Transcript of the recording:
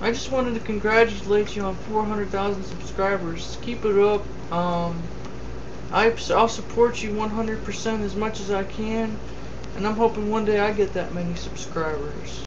I just wanted to congratulate you on 400,000 subscribers. Keep it up. Um, I, I'll support you 100% as much as I can. And I'm hoping one day I get that many subscribers.